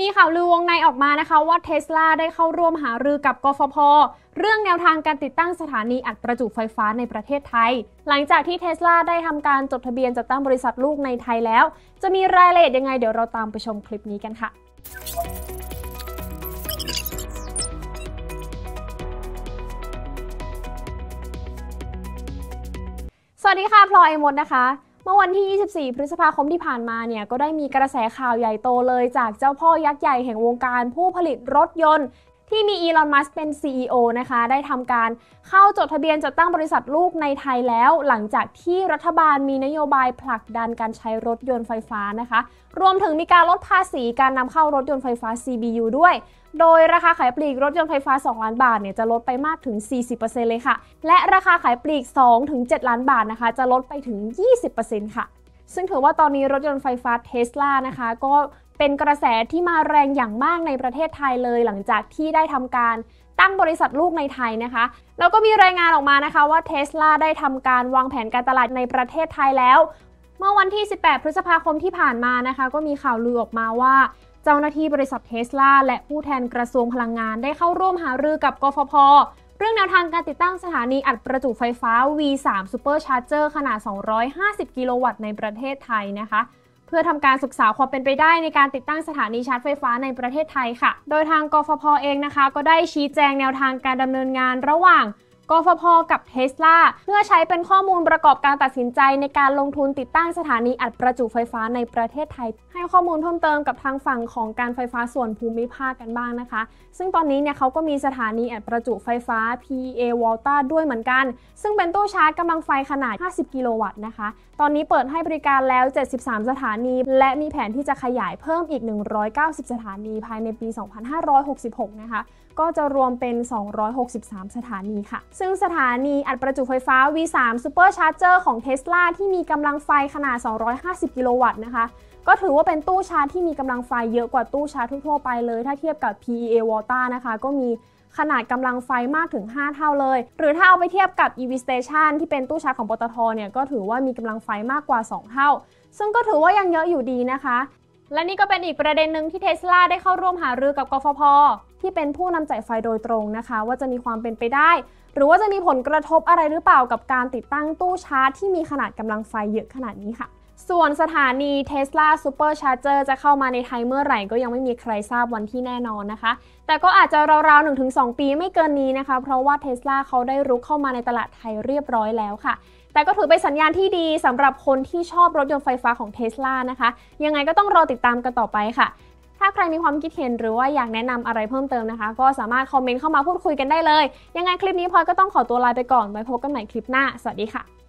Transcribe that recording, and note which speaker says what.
Speaker 1: มีข่าวลือวงในออกมานะคะว่าเทสลาได้เข้าร่วมหารือกับกฟผ เรื่องแนวทางการติดตั้งสถานีอัดประจุไฟฟ้าในประเทศไทย หลังจากที่เทสลาได้ทำการจดทะเบียนจัดตั้งบริษัทลูกในไทยแล้ว จะมีรายละเอียดยังไงเดี๋ยวเราตามไปชมคลิปนี้กันค่ะสวัสดีค่ะ พลอยมดนะคะ เมื่อวันที่ 24 พฤษภาคมที่ผ่านมาเนี่ยก็ได้มีกระแสข่าวใหญ่โตเลยจากเจ้าพ่อยักษ์ใหญ่แห่งวงการผู้ผลิตรถยนต์ ที่มีอีลอน มัสเป็น CEO นะคะ ได้ทำการเข้าจดทะเบียนจัดตั้งบริษัทลูกในไทยแล้ว หลังจากที่รัฐบาลมีนโยบายผลักดันการใช้รถยนต์ไฟฟ้านะคะ รวมถึงมีการลดภาษีการนำเข้ารถยนต์ไฟฟ้า CBU ด้วย โดยราคาขายปลีกรถยนต์ไฟฟ้า 2 ล้านบาทเนี่ยจะลดไปมากถึง 40%เลยค่ะ และราคาขายปลีก 2-7 ล้านบาทนะคะ จะลดไปถึง 20%ค่ะซึ่งถือว่าตอนนี้รถยนต์ไฟฟ้าเทสลานะคะ ก็ เป็นกระแสที่มาแรงอย่างมากในประเทศไทยเลยหลังจากที่ได้ทำการตั้งบริษัทลูกในไทยนะคะ แล้วก็มีรายงานออกมานะคะว่าเทสลาได้ทำการวางแผนการตลาดในประเทศไทยแล้ว เมื่อวันที่ 18 พฤษภาคมที่ผ่านมานะคะ ก็มีข่าวลือออกมาว่า เจ้าหน้าที่บริษัทเทสลาและผู้แทนกระทรวงพลังงานได้เข้าร่วมหารือกับกฟผเรื่องแนวทางการติดตั้งสถานีอัดประจุไฟฟ้า V3 Super Charger ขนาด 250 กิโลวัตต์ในประเทศไทยนะคะ เพื่อทำการศึกษาความเป็นไปได้ในการติดตั้งสถานีชาร์จไฟฟ้าในประเทศไทยค่ะ โดยทางกฟผเองนะคะ ก็ได้ชี้แจงแนวทางการดำเนินงานระหว่าง กฟผกับเทสลาเพื่อใช้เป็นข้อมูลประกอบการตัดสินใจในการลงทุนติดตั้งสถานีอัดประจุไฟฟ้าในประเทศไทย ให้ข้อมูลเพิ่มเติมกับทางฝั่งของการไฟฟ้าส่วนภูมิภาคกันบ้างนะคะ ซึ่งตอนนี้เนี่ยเขาก็มีสถานีอัดประจุไฟฟ้า PA Volta ด้วยเหมือนกัน ซึ่งเป็นตู้ชาร์จกำลังไฟขนาด 50 กิโลวัตต์นะคะ ตอนนี้เปิดให้บริการแล้ว 73 สถานี และมีแผนที่จะขยายเพิ่มอีก 190 สถานีภายในปี 2566 นะคะ ก็จะรวมเป็น 263 สถานีค่ะซึ่งสถานีอัดประจุไฟฟ้า V3 Super Charger ของ Tesla ที่มีกำลังไฟขนาด 250 กิโลวัตต์นะคะ ก็ถือว่าเป็นตู้ชาร์จที่มีกำลังไฟเยอะกว่าตู้ชาร์จทั่วไปเลย ถ้าเทียบกับ PEA Volta นะคะ ก็มีขนาดกำลังไฟมากถึง 5 เท่าเลย หรือถ้าเอาไปเทียบกับ EV Station ที่เป็นตู้ชาร์จของปตทเนี่ย ก็ถือว่ามีกำลังไฟมากกว่า 2 เท่า ซึ่งก็ถือว่ายังเยอะอยู่ดีนะคะ และนี่ก็เป็นอีกประเด็นหนึ่งที่เทสลาได้เข้าร่วมหารือกับกฟผ ที่เป็นผู้นำจ่ายไฟโดยตรงนะคะ ว่าจะมีความเป็นไปได้ หรือว่าจะมีผลกระทบอะไรหรือเปล่ากับการติดตั้งตู้ชาร์จที่มีขนาดกำลังไฟเยอะขนาดนี้ค่ะส่วนสถานี Tesla Super Charger จะเข้ามาในไทยเมื่อไหร่ก็ยังไม่มีใครทราบวันที่แน่นอนนะคะ แต่ก็อาจจะราวๆ 1-2 ปีไม่เกินนี้นะคะ เพราะว่า Tesla เขาได้รุกเข้ามาในตลาดไทยเรียบร้อยแล้วค่ะ แต่ก็ถือเป็นสัญญาณที่ดีสำหรับคนที่ชอบรถยนต์ไฟฟ้าของ Tesla นะคะ ยังไงก็ต้องรอติดตามกันต่อไปค่ะ ถ้าใครมีความคิดเห็นหรือว่าอยากแนะนำอะไรเพิ่มเติมนะคะ ก็สามารถคอมเมนต์เข้ามาพูดคุยกันได้เลย ยังไงคลิปนี้พลอยก็ต้องขอตัวลาไปก่อนไว้พบกันใหม่คลิปหน้า สวัสดีค่ะ